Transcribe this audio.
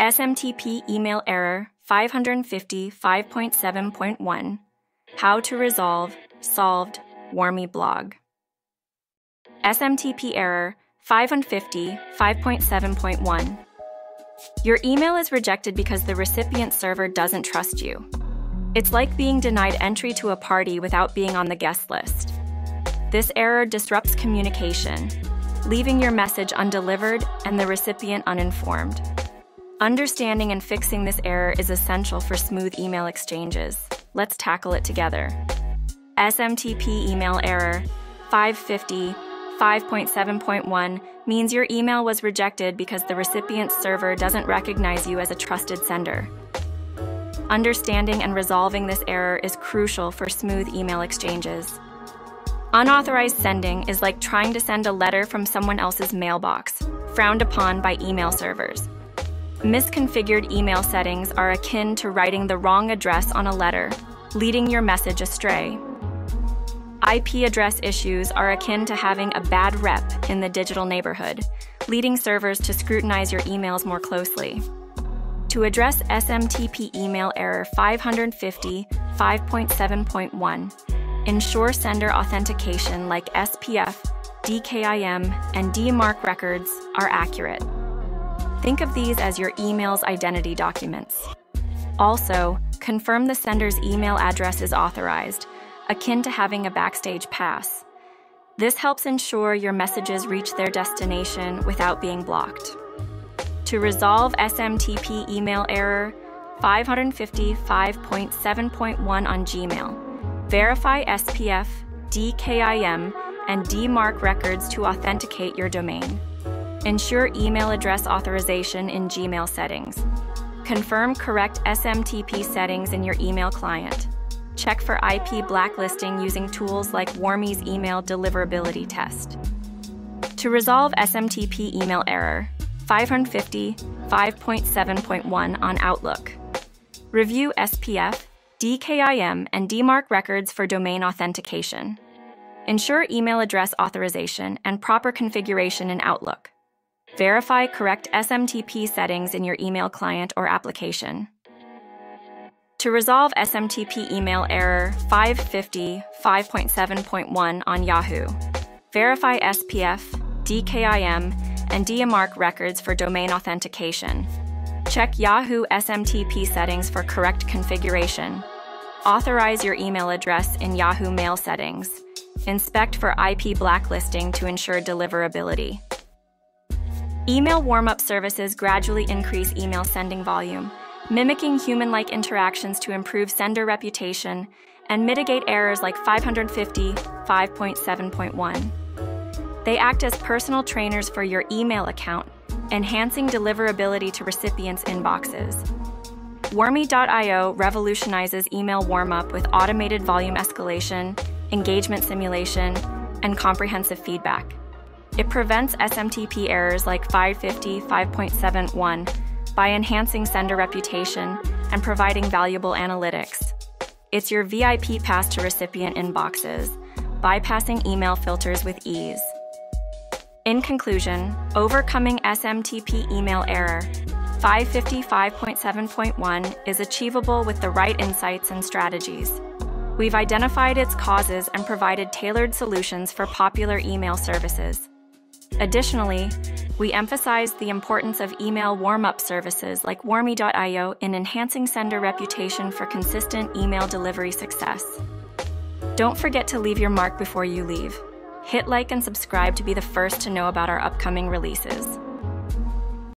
SMTP email error 550 5.7.1 How to resolve solved Warmy blog. SMTP error 550 5.7.1 Your email is rejected because the recipient server doesn't trust you. It's like being denied entry to a party without being on the guest list. This error disrupts communication, leaving your message undelivered and the recipient uninformed. Understanding and fixing this error is essential for smooth email exchanges. Let's tackle it together. SMTP email error 550 5.7.1 means your email was rejected because the recipient's server doesn't recognize you as a trusted sender. Understanding and resolving this error is crucial for smooth email exchanges. Unauthorized sending is like trying to send a letter from someone else's mailbox, frowned upon by email servers. Misconfigured email settings are akin to writing the wrong address on a letter, leading your message astray. IP address issues are akin to having a bad rep in the digital neighborhood, leading servers to scrutinize your emails more closely. To address SMTP email error 550 5.7.1, Ensure sender authentication like SPF, DKIM, and DMARC records are accurate. Think of these as your email's identity documents. Also, confirm the sender's email address is authorized, akin to having a backstage pass. This helps ensure your messages reach their destination without being blocked. To resolve SMTP email error 555.7.1 on Gmail, Verify SPF, DKIM, and DMARC records to authenticate your domain. Ensure email address authorization in Gmail settings. Confirm correct SMTP settings in your email client. Check for IP blacklisting using tools like Warmy's email deliverability test. To resolve SMTP email error 550 5.7.1 on Outlook, review SPF, DKIM, and DMARC records for domain authentication. Ensure email address authorization and proper configuration in Outlook. Verify correct SMTP settings in your email client or application. To resolve SMTP email error 550 5.7.1 on Yahoo, verify SPF, DKIM, and DMARC records for domain authentication. Check Yahoo SMTP settings for correct configuration. Authorize your email address in Yahoo Mail settings. Inspect for IP blacklisting to ensure deliverability. Email warm-up services gradually increase email sending volume, mimicking human-like interactions to improve sender reputation and mitigate errors like 550 5.7.1. They act as personal trainers for your email account, enhancing deliverability to recipients' inboxes. Warmy.io revolutionizes email warm-up with automated volume escalation, engagement simulation, and comprehensive feedback. It prevents SMTP errors like 550 5.71 by enhancing sender reputation and providing valuable analytics. It's your VIP pass to recipient inboxes, bypassing email filters with ease. In conclusion, overcoming SMTP email error 555.7.1 is achievable with the right insights and strategies. We've identified its causes and provided tailored solutions for popular email services. Additionally, we emphasize the importance of email warm up services like Warmy.io in enhancing sender reputation for consistent email delivery success. Don't forget to leave your mark before you leave. Hit like and subscribe to be the first to know about our upcoming releases.